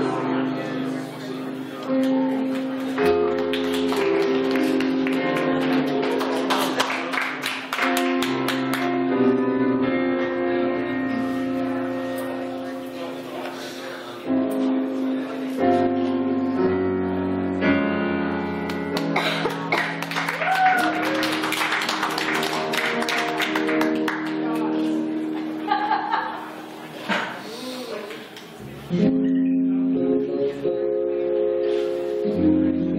you. Thank mm -hmm. you.